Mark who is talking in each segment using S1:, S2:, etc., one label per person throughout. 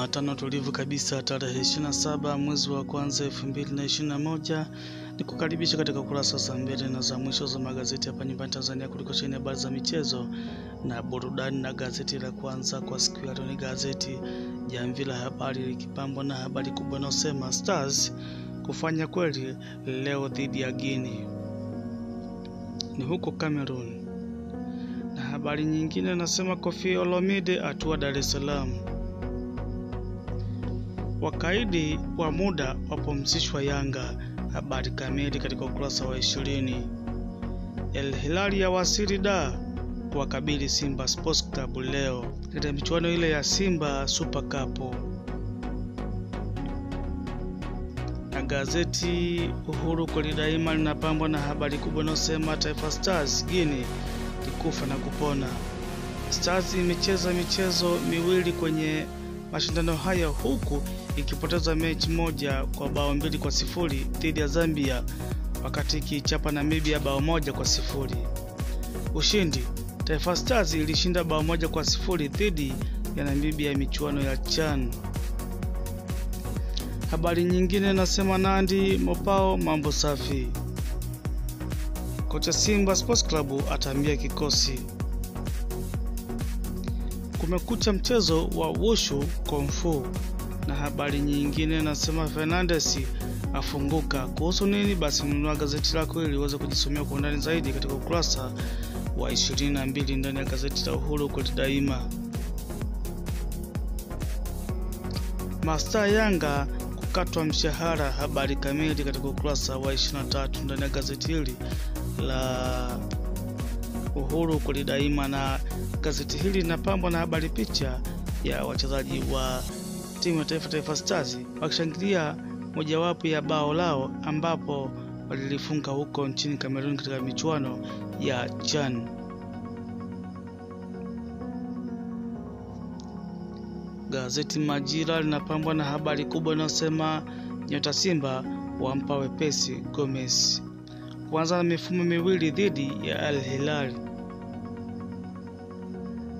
S1: Jumatano tulivu kabisa tarehe 27 mwezi wa kwanza 2021 ni kukaribisha katika kurasa za mbele na za mwisho za magazeti hapa nyumbani Tanzania kuliko chini habari za michezo na burudani. Na gazeti la kwanza kwa siku ya ni gazeti Jamvi la Habari likipambwa na habari kubwa inayosema Stars kufanya kweli leo dhidi ya Guinea. Ni huko Cameroon, na habari nyingine nasema Koffi Olomide atua Dar es Salaam Wakaidi wa muda wapumzishwa Yanga. Habari kamili katika ukurasa wa ishirini. El Hilali ya wasili da kuwakabili Simba Sports Club leo katika michuano ile ya Simba Super Cup. Na gazeti Uhuru kweli daima linapambwa na habari kubwa inayosema Taifa Stars Guinea likufa na kupona. Stars imecheza michezo miwili kwenye mashindano haya huku ikipoteza mechi moja kwa bao mbili kwa sifuri dhidi ya Zambia wakati ikiichapa Namibia bao moja kwa sifuri. Ushindi, Taifa Stars ilishinda bao moja kwa sifuri dhidi ya Namibia ya michuano ya CHAN. Habari nyingine nasema Nandi Mopao mambo safi. Kocha Simba Sports Club ataambia kikosi kumekucha mchezo wa wushu komfu. Na habari nyingine nasema Fernandes afunguka. Kuhusu nini? Basi nunua gazeti lako ili uweze kujisomea kwa undani zaidi katika ukurasa wa 22 ndani ya gazeti la Uhuru kweli daima. Masta Yanga kukatwa mshahara, habari kamili katika ukurasa wa 23 ndani ya gazeti hili la Uhuru kweli daima, na gazeti hili linapambwa na habari picha ya wachezaji wa timu ya taifa Taifa Stars wakishangilia mojawapo ya bao lao ambapo walilifunga huko nchini Kamerun katika michuano ya CHAN. Gazeti Majira linapambwa na habari kubwa inayosema nyota Simba wampa wepesi Gomez kuanza na mifumo miwili dhidi ya Al Hilal.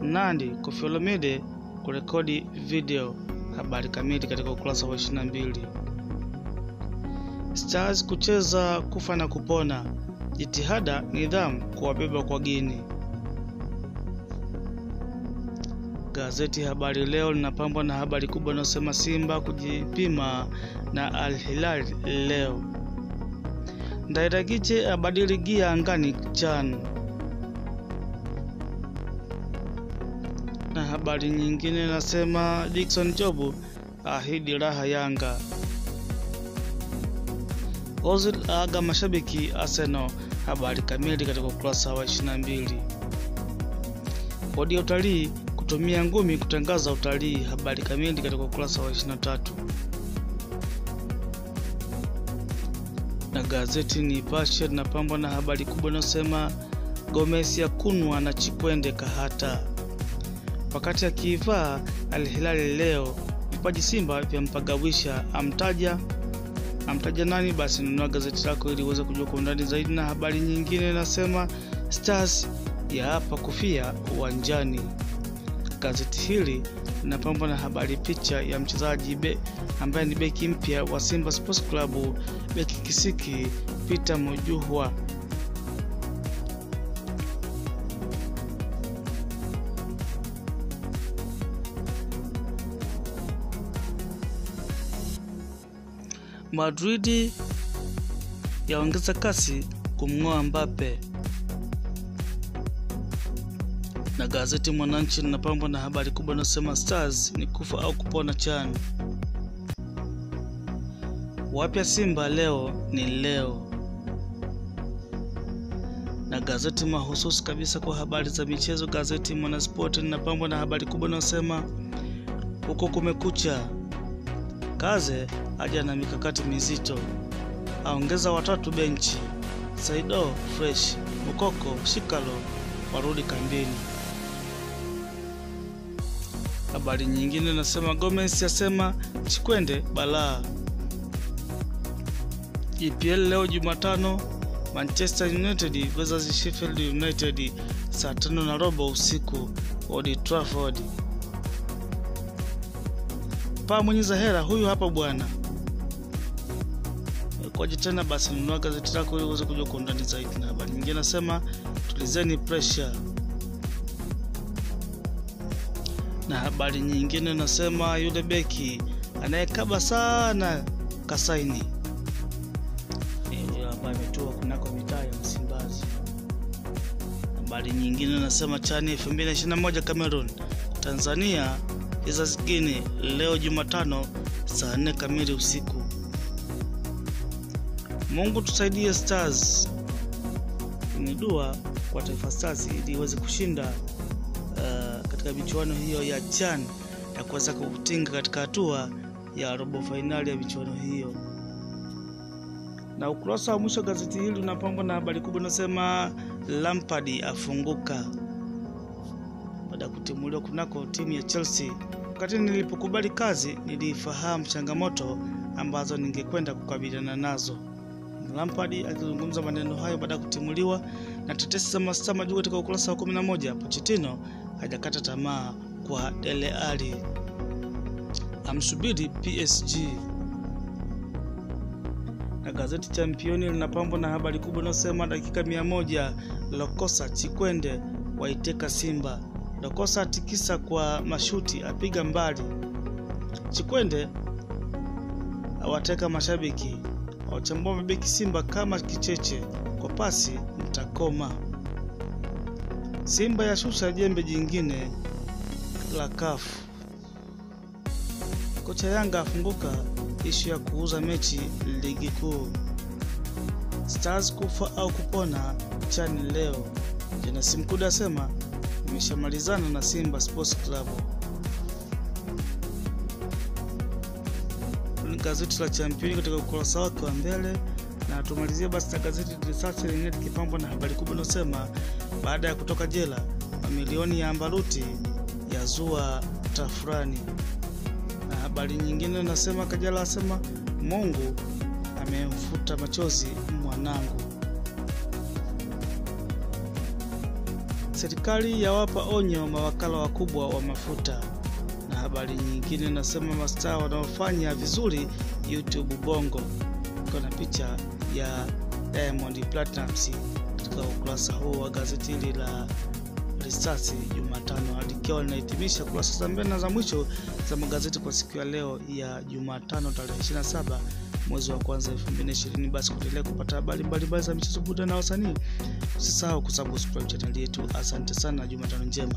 S1: Nandi Kofi Olomide kurekodi video habari kamili katika ukurasa wa 22. Stars kucheza kufa na kupona, jitihada nidhamu kuwabeba kwa Gini. Gazeti Habari Leo linapambwa na habari kubwa inayosema Simba kujipima na Al Hilal leo. Ndairagije abadili gia angani CHAN. Habari nyingine nasema Dickson Jobu ahidi raha Yanga. Ozil aga mashabiki Arsenal. Habari kamili katika ukurasa wa 22. Bodi ya utalii kutumia ngumi kutangaza utalii. Habari kamili katika ukurasa wa 23. Na gazeti Nipashe linapambwa na habari kubwa inayosema Gomez ya kunwa na Chikwende kahata wakati akiivaa Al Hilal leo, vipaji Simba vyampagawisha. Amtaja amtaja nani? Basi nunua gazeti lako ili uweze kujua kwa undani zaidi. Na habari nyingine nasema Stars ya hapa kufia uwanjani. Gazeti hili linapambwa na habari picha ya mchezaji ambaye ni beki mpya wa Simba Sports Club, beki kisiki pita Mujuhwa Madridi yaongeza kasi kumng'oa Mbappe. Na gazeti Mwananchi linapambwa na habari kubwa inayosema Stars ni kufa au kupona chani Wapya Simba leo ni leo. Na gazeti mahususi kabisa kwa habari za michezo, gazeti Mwanaspoti linapambwa na habari kubwa inayosema huko kumekucha Kaze aja na mikakati mizito, aongeza watatu benchi. Saido fresh, Mukoko, Shikalo warudi kambini. Habari nyingine nasema Gomez yasema Chikwende balaa. EPL leo Jumatano, Manchester United versus Sheffield United saa tano na robo usiku Old Trafford. Paa mwenye hera huyu hapa bwana. Kwaje tena basi nunua gazeti lako ili uweze kujua kwa undani zaidi na habari. Nyingine nasema tulizeni pressure. Na habari nyingine nasema yule beki anayekaba sana kasaini. Ambayo imetua ametua kunako mitaa ya msimbazi. Habari nyingine nasema chani 2021 cameroon tanzania kizazi kingine leo jumatano saa 4 kamili usiku. Mungu tusaidie stars. Ni dua kwa taifa stars ili iweze kushinda uh, katika michuano hiyo ya chan na kuweza kutinga katika hatua ya robo fainali ya michuano hiyo. Na ukurasa wa mwisho gazeti hili unapambwa na habari kubwa inasema lampard afunguka baada ya kutimuliwa kunako timu ya chelsea wakati nilipokubali kazi nilifahamu changamoto ambazo ningekwenda kukabiliana nazo Lampard akizungumza maneno hayo baada ya kutimuliwa na tetesi za masama majuu katika ukurasa wa 11. Pochettino hajakata tamaa kwa Dele Alli, amsubiri PSG. Na gazeti Championi linapambwa na habari kubwa inayosema dakika mia moja Lokosa Chikwende waiteka Simba. Lokosa atikisa kwa mashuti, apiga mbali. Chikwende awateka mashabiki awachambua mabeki Simba kama kicheche kwa pasi mtakoma. Simba ya shusha jembe jingine la kafu. Kocha Yanga afunguka ishu ya kuuza mechi ligi kuu. Stars kufa au kupona chani leo. Jenasi Mkude asema imeshamalizana na Simba Sports Club. gazeti la Championi katika ukurasa wake wa mbele, na tumalizie basi na gazeti Research lenyewe likipambwa na habari kubwa inayosema baada ya kutoka jela mamilioni ya ambaruti yazua tafurani, na habari nyingine inasema Kajala asema Mungu amemfuta machozi mwanangu. Serikali yawapa onyo mawakala wakubwa wa mafuta. Na habari nyingine inasema mastaa wanaofanya vizuri YouTube Bongo, iko na picha ya Diamond Platnumz katika ukurasa huu wa gazeti hili la Risasi Jumatano, likiwa linahitimisha kurasa za mbele na za mwisho za magazeti kwa siku ya leo ya Jumatano tarehe 27 mwezi wa kwanza 2020. Basi kuendelea kupata habari mbalimbali za michezo, buda na wasanii, usisahau kusubscribe chaneli yetu. Asante sana, Jumatano njema.